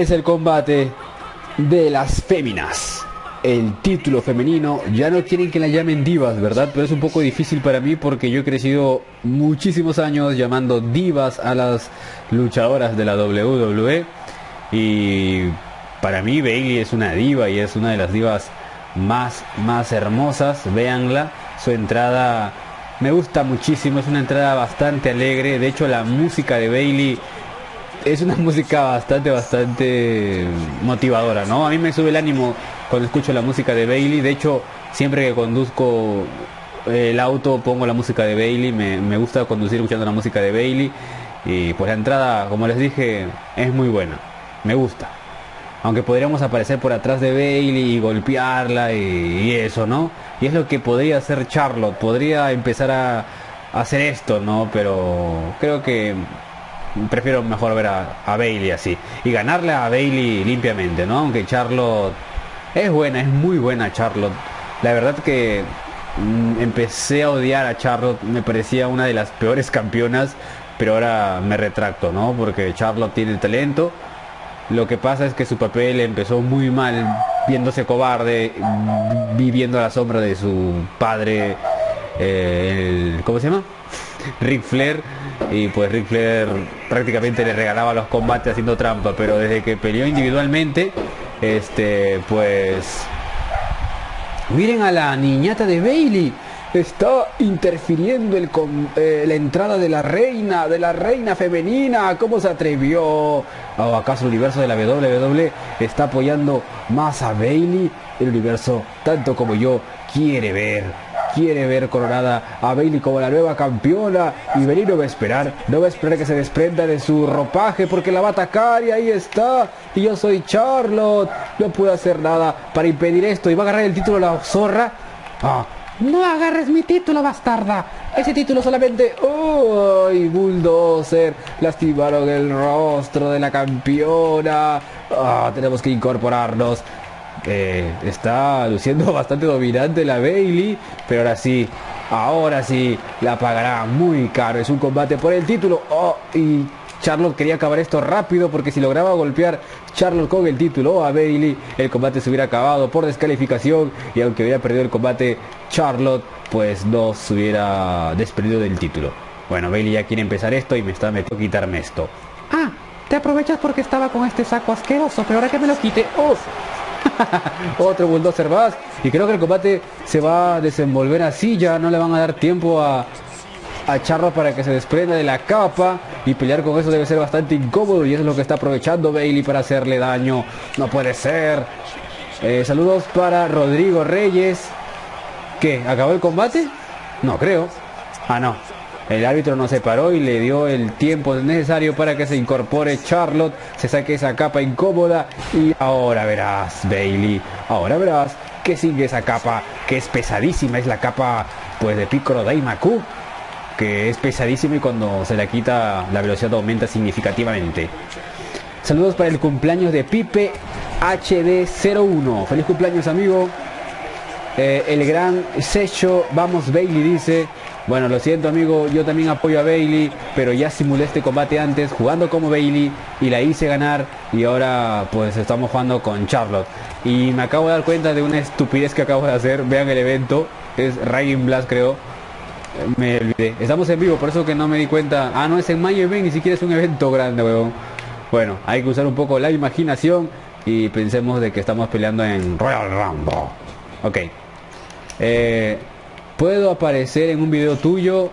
es el combate de las féminas. El título femenino, ya no quieren que la llamen divas, ¿verdad? Pero es un poco difícil para mí porque yo he crecido muchísimos años llamando divas a las luchadoras de la WWE. Y para mí Bailey es una diva y es una de las divas más, más hermosas. Véanla, su entrada me gusta muchísimo, es una entrada bastante alegre. De hecho, la música de Bailey es una música bastante, bastante motivadora, ¿no? A mí me sube el ánimo cuando escucho la música de Bailey. De hecho, siempre que conduzco el auto pongo la música de Bailey. Me, gusta conducir escuchando la música de Bailey. Y pues la entrada, como les dije, es muy buena. Me gusta. Aunque podríamos aparecer por atrás de Bailey y golpearla y, eso, ¿no? Y es lo que podría hacer Charlotte. Podría empezar a hacer esto, ¿no? Pero creo que prefiero mejor ver a, Bailey así. Y ganarle a Bailey limpiamente, ¿no? Aunque Charlotte es buena, es muy buena Charlotte. La verdad que mm, empecé a odiar a Charlotte, me parecía una de las peores campeonas, pero ahora me retracto, ¿no? Porque Charlotte tiene talento. Lo que pasa es que su papel empezó muy mal, viéndose cobarde, viviendo a la sombra de su padre, eh, ¿cómo se llama? Rick Flair y pues Rick Flair prácticamente le regalaba los combates haciendo trampa, pero desde que peleó individualmente, este, pues miren a la niñata de Bailey. Está interfiriendo el con, eh, la entrada de la reina, de la reina femenina. ¿Cómo se atrevió? ¿O acaso el universo de la WWE está apoyando más a Bailey? El universo, tanto como yo, quiere ver quiere ver coronada a Bailey como la nueva campeona y Bailey no va a esperar, no va a esperar que se desprenda de su ropaje porque la va a atacar y ahí está y yo soy Charlotte, no puedo hacer nada para impedir esto y va a agarrar el título la zorra. Ah, no agarres mi título, bastarda. Ese título solamente... ¡Uy! Bulldozer. Lastimaron el rostro de la campeona. Ah, tenemos que incorporarnos. Está luciendo bastante dominante la Bailey, pero ahora sí, ahora sí, la pagará muy caro. Es un combate por el título. Oh, y Charlotte quería acabar esto rápido porque si lograba golpear Charlotte con el título a Bailey, el combate se hubiera acabado por descalificación y aunque hubiera perdido el combate, Charlotte pues no se hubiera desprendido del título. Bueno, Bailey ya quiere empezar esto y me está metiendo quitarme esto. Ah, te aprovechas porque estaba con este saco asqueroso, pero ahora que me lo quite, ¡oh! Otro bulldozer más. Y creo que el combate se va a desenvolver así. Ya no le van a dar tiempo a, a para que se desprenda de la capa. Y pelear con eso debe ser bastante incómodo. Y eso es lo que está aprovechando Bailey para hacerle daño. No puede ser. Eh, saludos para Rodrigo Reyes. ¿Qué? ¿Acabó el combate? No creo. Ah, no. El árbitro no se paró y le dio el tiempo necesario para que se incorpore Charlotte, se saque esa capa incómoda y ahora verás, Bailey, ahora verás que sigue esa capa que es pesadísima, es la capa pues de Piccolo Daimaku, que es pesadísima y cuando se la quita la velocidad aumenta significativamente. Saludos para el cumpleaños de Pipe HD01. Feliz cumpleaños amigo. Eh, el gran Secho, vamos Bailey dice, bueno, lo siento amigo, yo también apoyo a Bailey, pero ya simulé este combate antes jugando como Bailey y la hice ganar y ahora pues estamos jugando con Charlotte. Y me acabo de dar cuenta de una estupidez que acabo de hacer, vean el evento, es Ryan Blast creo. Me olvidé. Estamos en vivo, por eso que no me di cuenta. Ah, no, es en mayo ni siquiera es un evento grande, weón. Bueno, hay que usar un poco la imaginación y pensemos de que estamos peleando en Royal Rumble. Ok. Eh, puedo aparecer en un video tuyo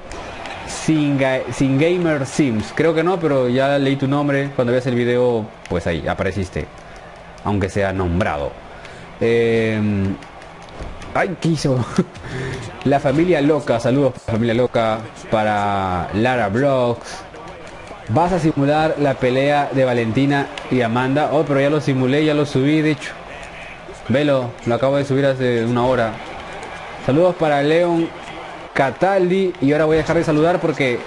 sin, sin Gamer Sims. Creo que no, pero ya leí tu nombre. Cuando veas el video, pues ahí apareciste. Aunque sea nombrado. Eh, ay, ¿qué hizo? la familia loca. Saludos, familia loca. Para Lara Blocks. Vas a simular la pelea de Valentina y Amanda. Oh, pero ya lo simulé, ya lo subí, de hecho. Velo, lo acabo de subir hace una hora. Saludos para Leon Cataldi. Y ahora voy a dejar de saludar porque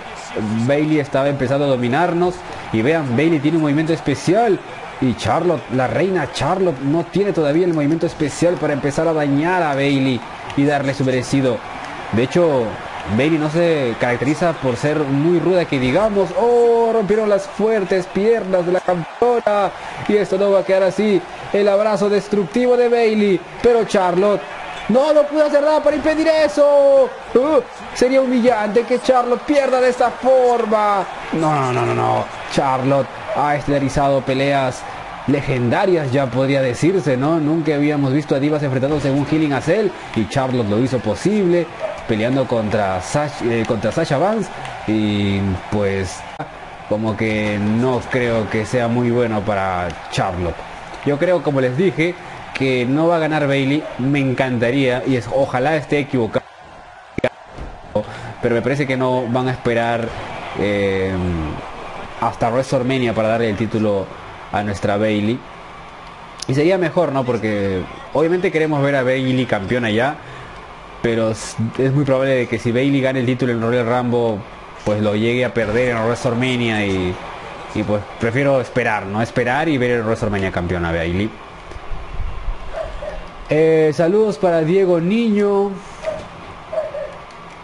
Bailey estaba empezando a dominarnos. Y vean, Bailey tiene un movimiento especial. Y Charlotte, la reina Charlotte, no tiene todavía el movimiento especial para empezar a dañar a Bailey y darle su merecido. De hecho, Bailey no se caracteriza por ser muy ruda que digamos. ¡Oh! Rompieron las fuertes piernas de la campeona. Y esto no va a quedar así. El abrazo destructivo de Bailey. Pero Charlotte no, no pudo hacer nada para impedir eso. Uh, sería humillante que Charlotte pierda de esta forma. No, no, no, no, no. Charlotte ha estelarizado peleas legendarias ya podría decirse, ¿no? Nunca habíamos visto a Divas enfrentándose en un Healing a Cell y Charlotte lo hizo posible peleando contra Sasha, eh, contra Sasha Vance y pues como que no creo que sea muy bueno para Charlotte. Yo creo, como les dije, que no va a ganar Bailey, me encantaría y es ojalá esté equivocado. Pero me parece que no van a esperar eh, hasta WrestleMania para darle el título a nuestra Bailey. Y sería mejor, ¿no? Porque obviamente queremos ver a Bailey campeona ya. Pero es muy probable que si Bailey gane el título en Royal Rumble, pues lo llegue a perder en WrestleMania y, y pues prefiero esperar, ¿no? Esperar y ver el WrestleMania campeona Bailey. Eh, saludos para Diego Niño.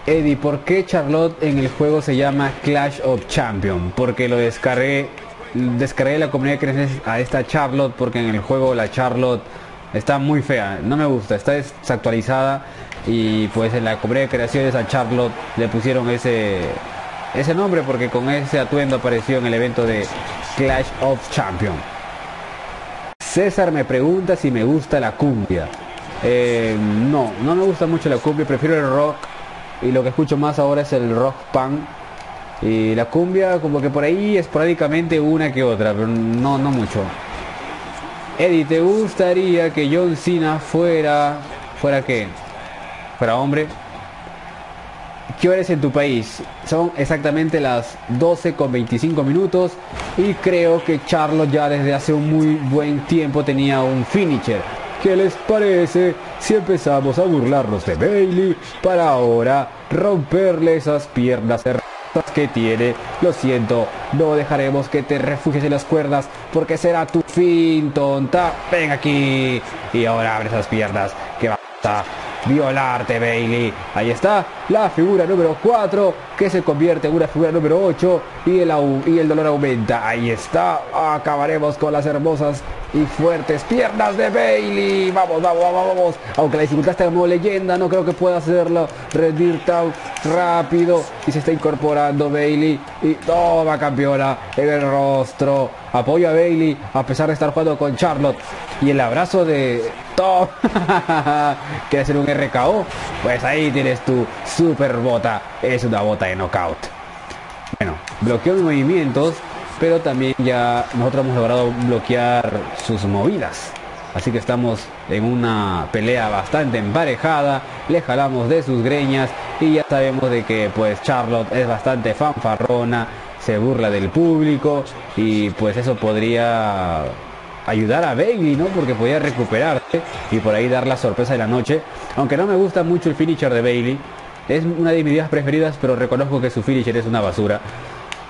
Eddie, ¿por qué Charlotte en el juego se llama Clash of Champions? Porque lo descargué, descargué la comunidad que a esta Charlotte porque en el juego la Charlotte está muy fea, no me gusta, está desactualizada y pues en la comunidad de creaciones a Charlotte le pusieron ese ese nombre porque con ese atuendo apareció en el evento de Clash of Champions. César me pregunta si me gusta la cumbia. Eh, no, no me gusta mucho la cumbia, prefiero el rock. Y lo que escucho más ahora es el rock punk. Y la cumbia como que por ahí esporádicamente una que otra, pero no, no mucho. Eddie, ¿te gustaría que John Cena fuera... ¿Fuera qué? ¿Fuera hombre? ¿Qué hora en tu país? Son exactamente las 12 con 25 minutos y creo que Charlotte ya desde hace un muy buen tiempo tenía un finisher. ¿Qué les parece si empezamos a burlarnos de Bailey para ahora romperle esas piernas cerradas que tiene? Lo siento, no dejaremos que te refugies en las cuerdas porque será tu fin, tonta. Ven aquí y ahora abre esas piernas que va a violarte Bailey. Ahí está la figura número 4 que se convierte en una figura número 8 y el, y el dolor aumenta. Ahí está. Acabaremos con las hermosas y fuertes piernas de Bailey. Vamos, vamos, vamos, vamos. Aunque la dificultad está como leyenda, no creo que pueda hacerlo rendir tan rápido. Y se está incorporando Bailey. Y toma campeona en el rostro. Apoyo a Bailey a pesar de estar jugando con Charlotte. Y el abrazo de Tom. ¿Quieres hacer un RKO? Pues ahí tienes tu super bota. Es una bota de knockout. Bueno, bloqueó mis movimientos pero también ya nosotros hemos logrado bloquear sus movidas. Así que estamos en una pelea bastante emparejada, le jalamos de sus greñas y ya sabemos de que pues Charlotte es bastante fanfarrona, se burla del público y pues eso podría ayudar a Bailey, ¿no? Porque podría recuperarse y por ahí dar la sorpresa de la noche. Aunque no me gusta mucho el finisher de Bailey, es una de mis ideas preferidas, pero reconozco que su finisher es una basura.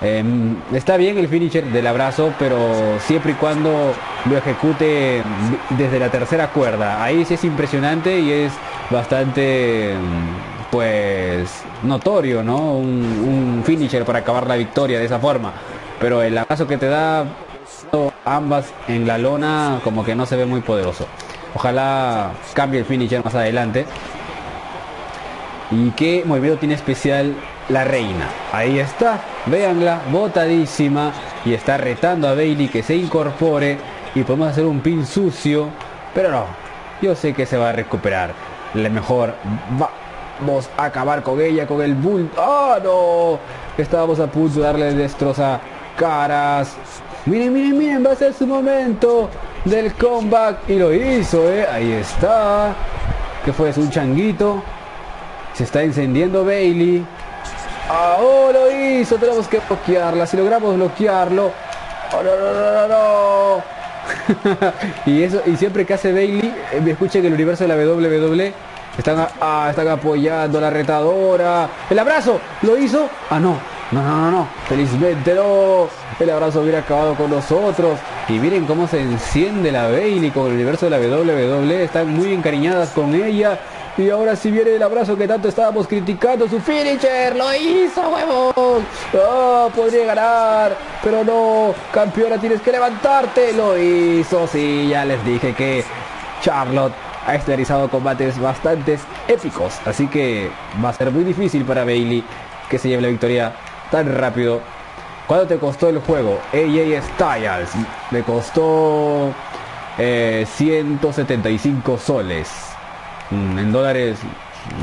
Em, está bien el finisher del abrazo, pero siempre y cuando lo ejecute desde la tercera cuerda. Ahí sí es impresionante y es bastante pues notorio, ¿no? Un, finisher para acabar la victoria de esa forma. Pero el abrazo que te da ambas en la lona como que no se ve muy poderoso. Ojalá cambie el finisher más adelante. ¿Y qué movimiento tiene especial la reina. Ahí está, véanla, botadísima y está retando a Bailey que se incorpore y podemos hacer un pin sucio, pero no, yo sé que se va a recuperar. Le mejor vamos a acabar con ella, con el bull. ¡Ah, no! Estábamos a punto de darle destroza caras. Miren, miren, miren, va a ser su momento del comeback y lo hizo, ¿eh? Ahí está. Que fue? un changuito. Se está encendiendo Bailey. ¡Oh, lo hizo! Tenemos que bloquearla. Si logramos bloquearlo. ¡Oh, no, no, no, no! y eso y siempre que hace Bailey, eh, me escuchen el universo de la WWE. Están, ah, están apoyando la retadora. El abrazo, lo hizo. Ah, no, no, no, no, no. Felizmente no. El abrazo hubiera acabado con nosotros. Y miren cómo se enciende la Bailey con el universo de la WWE. Están muy encariñadas con ella. Y ahora si viene el abrazo que tanto estábamos criticando. Su finisher. Lo hizo, huevón. Oh, podría ganar. Pero no. Campeona, tienes que levantarte. Lo hizo. Sí, ya les dije que Charlotte ha estelarizado combates bastante épicos. Así que va a ser muy difícil para Bailey que se lleve la victoria tan rápido. ¿Cuánto te costó el juego? AJ Styles. Me costó 175 eh, soles. Mm, en dólares,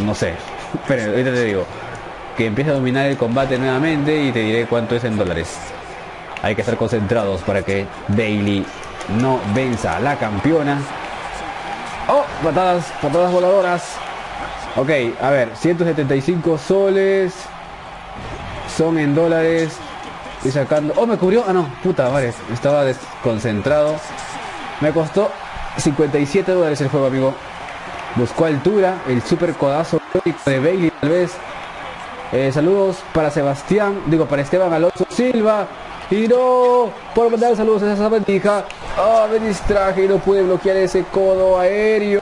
no sé. Pero ahorita te digo. Que empiece a dominar el combate nuevamente y te diré cuánto es en dólares. Hay que estar concentrados para que Bailey no venza a la campeona. Oh, patadas, patadas voladoras. Ok, a ver, 175 soles. Son en dólares. Estoy sacando. Oh, me cubrió. Ah, no, puta madre. Estaba desconcentrado. Me costó 57 dólares el juego, amigo. Buscó altura. El super codazo de Bailey, tal vez. Eh, saludos para Sebastián. Digo, para Esteban Alonso Silva. Y no, por mandar saludos a esa bandija. Ah, me distraje y no pude bloquear ese codo aéreo.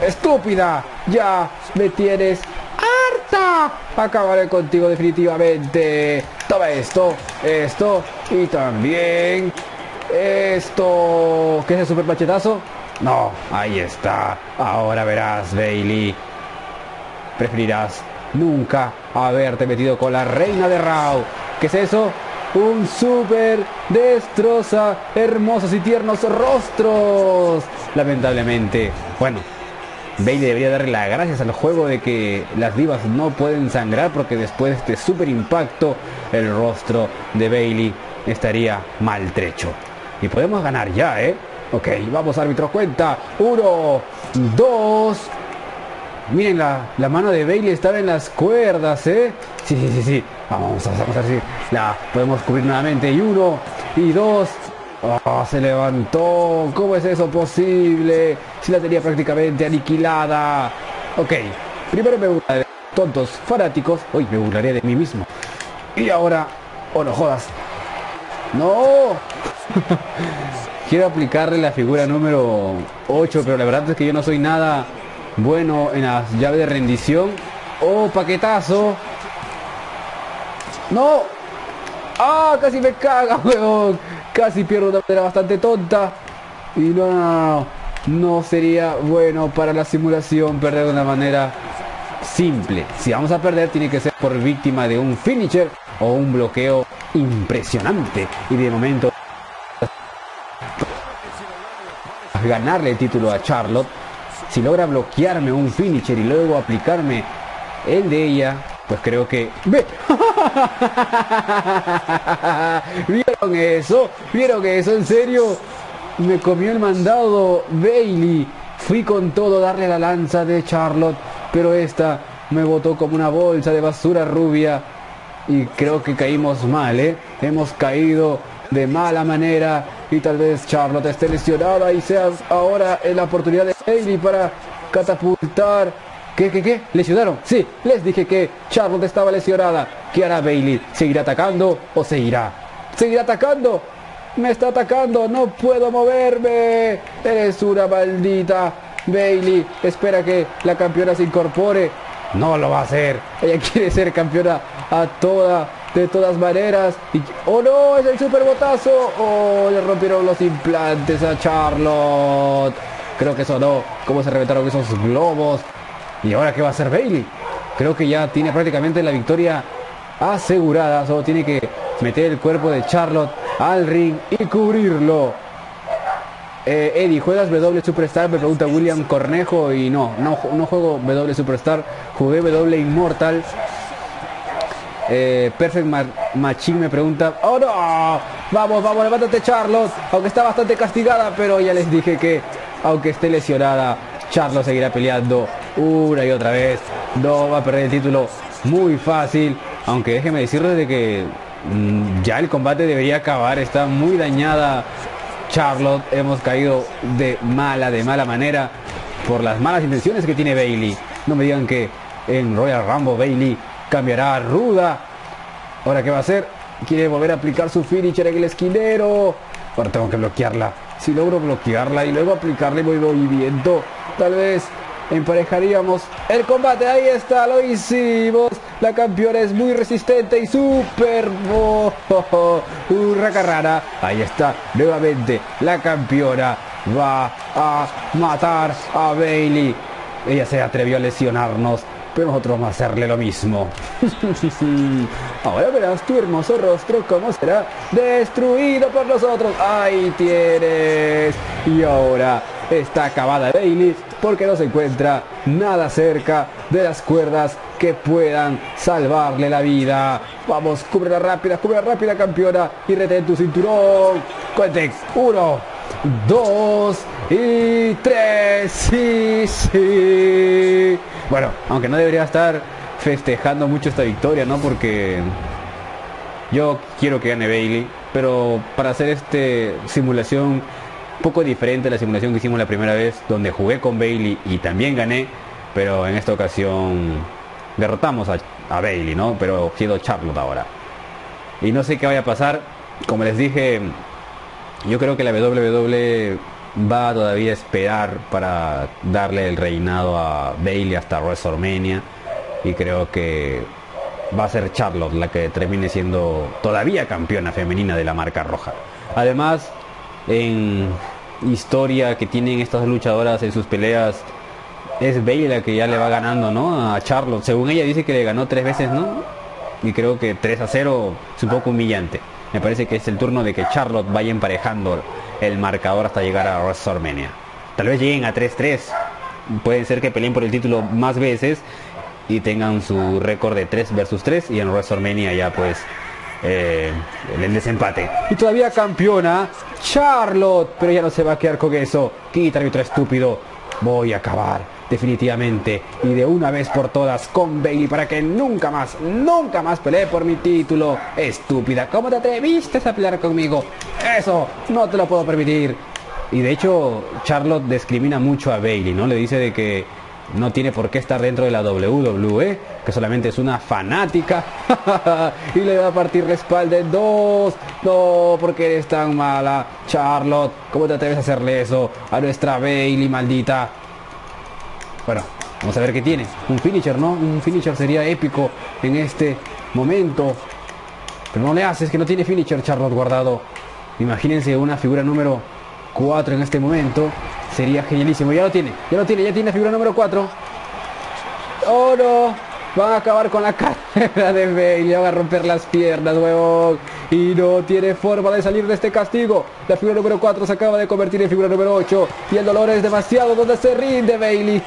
estúpida, ya me tienes Acabaré contigo definitivamente. Toma esto, esto y también esto. ¿Qué es el super machetazo? No, ahí está. Ahora verás, Bailey. Preferirás nunca haberte metido con la reina de Raw. ¿Qué es eso? Un super destroza hermosos y tiernos rostros. Lamentablemente, bueno, Bailey debería darle las gracias al juego de que las divas no pueden sangrar porque después de este super impacto el rostro de Bailey estaría maltrecho. Y podemos ganar ya, ¿eh? Ok, vamos árbitro, cuenta. Uno, dos. Miren, la, la mano de Bailey estaba en las cuerdas, ¿eh? Sí, sí, sí, sí. Vamos, vamos a ver si la podemos cubrir nuevamente. Y uno, y dos. Oh, se levantó. ¿Cómo es eso posible? Si la tenía prácticamente aniquilada. Ok, primero me burlaré de tontos fanáticos. Hoy me burlaré de mí mismo. Y ahora... Oh, no jodas. ¡No! Quiero aplicarle la figura número 8, pero la verdad es que yo no soy nada bueno en las llaves de rendición. ¡Oh, paquetazo! ¡No! ¡Ah! Casi me caga, weón. Casi pierdo una manera bastante tonta. Y no, no, sería bueno para la simulación perder de una manera simple. Si vamos a perder tiene que ser por víctima de un finisher o un bloqueo impresionante. Y de momento ganarle el título a Charlotte. Si logra bloquearme un finisher y luego aplicarme el de ella, pues creo que... ¡Ve! ¿Vieron eso? ¿Vieron eso? ¿En serio? Me comió el mandado Bailey. Fui con todo a darle la lanza de Charlotte, pero esta me botó como una bolsa de basura rubia. Y creo que caímos mal, ¿eh? Hemos caído de mala manera y tal vez Charlotte esté lesionada y sea ahora en la oportunidad de Bailey para catapultar ¿Qué, qué, qué? ¿Lesionaron? Sí, les dije que Charlotte estaba lesionada. ¿Qué hará Bailey? ¿Seguirá atacando o seguirá? ¿Seguirá atacando? Me está atacando, no puedo moverme. Eres una maldita. Bailey espera que la campeona se incorpore. No lo va a hacer. Ella quiere ser campeona a toda, de todas maneras. Y, ¡Oh no! ¡Es el super botazo! ¡Oh! Le rompieron los implantes a Charlotte. Creo que sonó cómo se reventaron esos globos. ¿Y ahora qué va a hacer Bailey? Creo que ya tiene prácticamente la victoria asegurada. Solo tiene que meter el cuerpo de Charlotte al ring y cubrirlo. Eh, Eddie, ¿juegas W Superstar? Me pregunta William Cornejo y no, no, no juego W Superstar, jugué W Immortal. Eh, Perfect Machine me pregunta, ¡Oh no! Vamos, vamos, levántate Charlotte, aunque está bastante castigada, pero ya les dije que aunque esté lesionada, Charlotte seguirá peleando una y otra vez. No va a perder el título muy fácil. Aunque déjeme decirles de que mm, ya el combate debería acabar. Está muy dañada Charlotte. Hemos caído de mala, de mala manera por las malas intenciones que tiene Bailey. No me digan que en Royal Rumble Bailey cambiará ruda. Ahora qué va a hacer? Quiere volver a aplicar su finisher en el esquinero. Ahora tengo que bloquearla. Si logro bloquearla y luego aplicarle muy movimiento, tal vez emparejaríamos el combate. Ahí está, lo hicimos. La campeona es muy resistente y súper... Urraca rara. Ahí está, nuevamente la campeona va a matar a Bailey. Ella se atrevió a lesionarnos pero nosotros vamos a hacerle lo mismo. Ahora verás tu hermoso rostro cómo será destruido por nosotros. Ahí tienes. Y ahora está acabada Bailey porque no se encuentra nada cerca de las cuerdas que puedan salvarle la vida. Vamos, cubre rápida, cubre rápida campeona y retén tu cinturón. Cuente, uno, dos y tres. Sí, sí. Bueno, aunque no debería estar festejando mucho esta victoria, ¿no? Porque yo quiero que gane Bailey, pero para hacer este simulación poco diferente a la simulación que hicimos la primera vez, donde jugué con Bailey y también gané, pero en esta ocasión derrotamos a, a Bailey, ¿no? Pero siendo Charlotte ahora. Y no sé qué vaya a pasar. Como les dije, yo creo que la WWE va todavía a esperar para darle el reinado a Bailey hasta WrestleMania y creo que va a ser Charlotte la que termine siendo todavía campeona femenina de la marca roja. Además, en historia que tienen estas luchadoras en sus peleas, es Bailey la que ya le va ganando, ¿no? A Charlotte. Según ella dice que le ganó tres veces, ¿no? Y creo que 3 a 0 es un poco humillante. Me parece que es el turno de que Charlotte vaya emparejando el marcador hasta llegar a WrestleMania. Tal vez lleguen a 3-3. Pueden ser que peleen por el título más veces y tengan su récord de 3 versus 3 y en WrestleMania ya pues eh, el desempate. Y todavía campeona Charlotte, pero ya no se va a quedar con eso. Quita otro estúpido. Voy a acabar definitivamente y de una vez por todas con Bailey para que nunca más, nunca más pelee por mi título. Estúpida, ¿cómo te atreviste a pelear conmigo? Eso no te lo puedo permitir. Y de hecho, Charlotte discrimina mucho a Bailey, ¿no? Le dice de que no tiene por qué estar dentro de la WWE, que solamente es una fanática. y le va a partir la espalda en dos. No, porque eres tan mala. Charlotte, ¿cómo te atreves a hacerle eso a nuestra Bailey, maldita? Bueno, vamos a ver qué tiene. Un finisher, ¿no? Un finisher sería épico en este momento. Pero no le haces que no tiene finisher Charlotte guardado. Imagínense una figura número 4 en este momento. Sería genialísimo. Ya lo tiene, ya lo tiene, ya tiene figura número 4. ¡Oh no! Van a acabar con la carrera de Bailey. Van a romper las piernas, huevón. Y no tiene forma de salir de este castigo. La figura número 4 se acaba de convertir en figura número 8. Y el dolor es demasiado donde se rinde Bailey.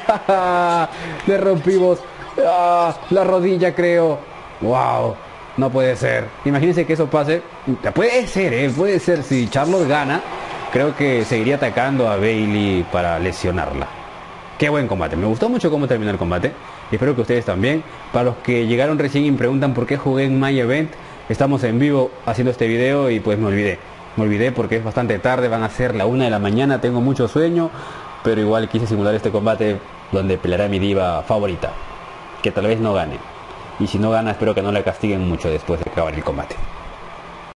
Le rompimos ah, la rodilla, creo. Wow. No puede ser. Imagínense que eso pase. Puede ser, ¿eh? Puede ser. Si Charlotte gana, creo que seguiría atacando a Bailey para lesionarla. Qué buen combate. Me gustó mucho cómo terminó el combate. Espero que ustedes también. Para los que llegaron recién y preguntan por qué jugué en My Event, estamos en vivo haciendo este video y pues me olvidé. Me olvidé porque es bastante tarde, van a ser la una de la mañana, tengo mucho sueño, pero igual quise simular este combate donde peleará mi diva favorita, que tal vez no gane. Y si no gana, espero que no la castiguen mucho después de acabar el combate.